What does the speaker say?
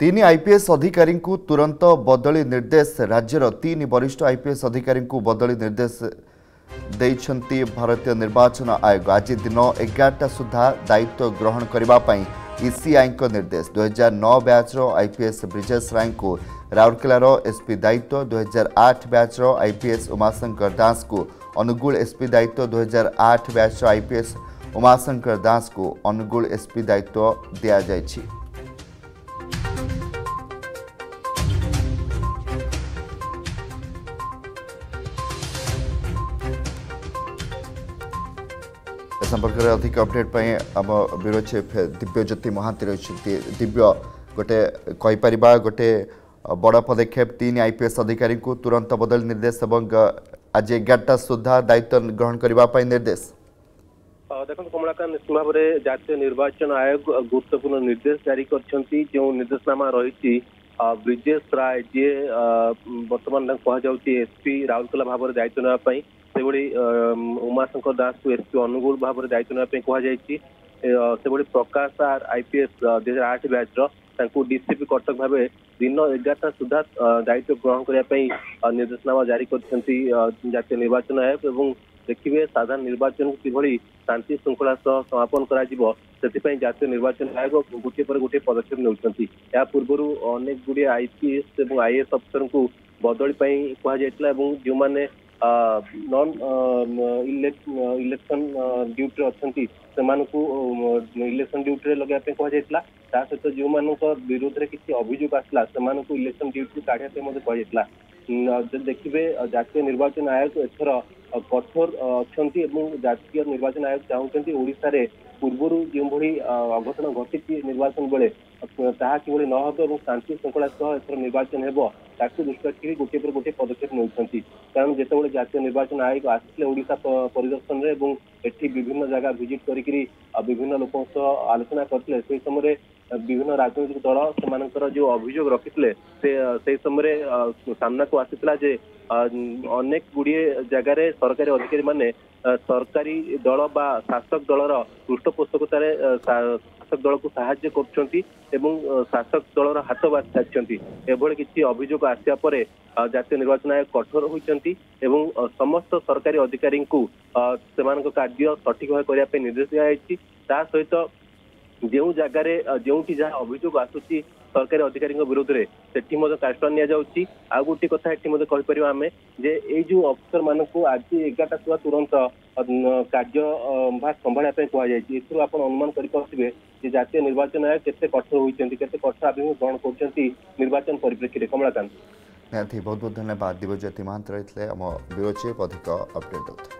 तीन आईपीएस अधिकारी तुरंत बदली निर्देश राज्यर तीन वरिष्ठ आईपीएस अधिकारी बदली निर्देश ଦେଇଛନ୍ତି ଭାରତୀୟ ନିର୍ବାଚନ ଆୟୋଗ ଆଜି ଦିନ ଏଗାରଟା ସୁଦ୍ଧା ଦାୟିତ୍ୱ ଗ୍ରହଣ କରିବା ପାଇଁ ଇସିଆଇଙ୍କ ନିର୍ଦ୍ଦେଶ ଦୁଇହଜାର ନଅ ବ୍ୟାଚ୍ର ଆଇପିଏସ୍ ବ୍ରିଜେଶ ରାୟଙ୍କୁ ରାଉରକେଲାର ଏସ୍ପି ଦାୟିତ୍ୱ ଦୁଇହଜାର ଆଠ ବ୍ୟାଚ୍ର ଆଇପିଏସ୍ ଉମାଶଙ୍କର ଦାସଙ୍କୁ ଅନୁଗୁଳ ଏସ୍ପି ଦାୟିତ୍ୱ ଦୁଇହଜାର ଆଠ ବ୍ୟାଚ୍ର ଆଇପିଏସ୍ ଉମାଶଙ୍କର ଦାସଙ୍କୁ ଅନୁଗୁଳ ଏସ୍ପି ଦାୟିତ୍ୱ ଦିଆଯାଇଛି संपर्क में अधिक अपडेट पर आम ब्यूरो चीफ दिव्यज्योति महांती रही दिव्य गोटे कहींपर गोटे बड़ पदक्षेप तीन आईपीएस अधिकारी को तुरंत बदल निर्देश आज एगारटा सुधा दायित्व ग्रहण करने निर्देश देखो कमलाकांत निश्चित भाव में जितियों निर्वाचन आयोग गुरुत्वपूर्ण निर्देश जारी करदेशनामा रही ब्रिजेश राय जी वर्तमान कहु एसपी राउरकेला भाव दायित्व नाप अं, उमाशंकर दास को एसपी अनुगूल भाव में दायित्व ना कहुई से प्रकाश सार आईपीएस दुई हजार आठ ब्याच रिसीपी कटक भाव दिन एगारटा सुधा अं, दायित्व ग्रहण करने अं, निर्देशनामा जारी करतीय निर्वाचन आयोग और देखिए साधारण निर्वाचन को किभली शांति श्रृंखला सह समापन होतीय निर्वाचन आयोग गोटे पर गोटे पदक्षेप नौकर्व अनेक गुड़े आईपीएस और आईएस अफिसर को बदली कहुई जो मैंने इलेक्शन ड्यूटी अच्छा से इलेक्शन ड्यूटी लगे कहला सहित जो मान विरोध में किसी अभोग आसला से इलेक्शन ड्यूटी काढ़ाई कहला देखिए जतियों निर्वाचन आयोग एथर कठोर अच्छा जतियों निर्वाचन आयोग चाहते ओडार पूर्व जो भाई अघटन घटी निर्वाचन बेले कि नाब और शांति श्रृंखला सह एथर निर्वाचन होगा ତାକୁ ଦୃଷ୍ଟିରେ ରଖିକି ଗୋଟିଏ ପରେ ଗୋଟିଏ ପଦକ୍ଷେପ ନେଉଛନ୍ତି କାରଣ ଯେତେବେଳେ ଜାତୀୟ ନିର୍ବାଚନ ଆୟୋଗ ଆସିଥିଲେ ଓଡ଼ିଶା ପରିଦର୍ଶନରେ ଏବଂ ଏଠି ବିଭିନ୍ନ ଜାଗା ଭିଜିଟ୍ କରିକିରି ବିଭିନ୍ନ ଲୋକଙ୍କ ସହ ଆଲୋଚନା କରିଥିଲେ ସେଇ ସମୟରେ ବିଭିନ୍ନ ରାଜନୈତିକ ଦଳ ସେମାନଙ୍କର ଯୋଉ ଅଭିଯୋଗ ରଖିଥିଲେ ସେ ସେଇ ସମୟରେ ସାମ୍ନାକୁ ଆସିଥିଲା ଯେ ଅନେକ ଗୁଡ଼ିଏ ଜାଗାରେ ସରକାରୀ ଅଧିକାରୀମାନେ ସରକାରୀ ଦଳ ବା ଶାସକ ଦଳର ପୃଷ୍ଠପୋଷକତାରେ ଶାସକ ଦଳକୁ ସାହାଯ୍ୟ କରୁଛନ୍ତି ଏବଂ ଶାସକ ଦଳର ହାତ ବାଛନ୍ତି ଏଭଳି କିଛି ଅଭିଯୋଗ ଆସିବା ପରେ ଜାତୀୟ ନିର୍ବାଚନ ଆୟୋଗ କଠୋର ହୋଇଛନ୍ତି ଏବଂ ସମସ୍ତ ସରକାରୀ ଅଧିକାରୀଙ୍କୁ ସେମାନଙ୍କ କାର୍ଯ୍ୟ ସଠିକ ଭାବେ କରିବା ପାଇଁ ନିର୍ଦ୍ଦେଶ ଦିଆଯାଇଛି ତା ସହିତ ଯେଉଁ ଜାଗାରେ ଯେଉଁଠି ଯାହା ଅଭିଯୋଗ ଆସୁଛି ସରକାରୀ ଅଧିକାରୀଙ୍କ ବିରୋଧରେ ସେଠି ମଧ୍ୟ କାର୍ଯ୍ୟାନୁଷ୍ଠାନ ନିଆଯାଉଛି ଆଉ ଗୋଟିଏ କଥା ଏଠି ମଧ୍ୟ କହିପାରିବା ଆମେ ଯେ ଏଇ ଯୋଉ ଅଫିସର ମାନଙ୍କୁ ଆଜି ଏଗାରଟା ସୁଦ୍ଧା ତୁରନ୍ତ କାର୍ଯ୍ୟ ଭାର ସମ୍ଭାଳିବା ପାଇଁ କୁହାଯାଇଛି ଏଥିରୁ ଆପଣ ଅନୁମାନ କରିପାରୁଥିବେ ଯେ ଜାତୀୟ ନିର୍ବାଚନ ଆୟୋଗ କେତେ କଠୋର ହୋଇଛନ୍ତି କେତେ କଠୋର ଆଭିମୁଖ ଗ୍ରହଣ କରୁଛନ୍ତି ନିର୍ବାଚନ ପରିପ୍ରେକ୍ଷୀରେ କମଳାକାନ୍ତ ନିହାତି ବହୁତ ବହୁତ ଧନ୍ୟବାଦ ଦିବ୍ୟଜ୍ୟୋତି ମହାନ୍ତ ରହିଥିଲେ ଆମ ବ୍ୟୁରୋ ଚିଫ୍ ଅଧିକ ଅପଡେଟ୍ ଦେଉଥିଲେ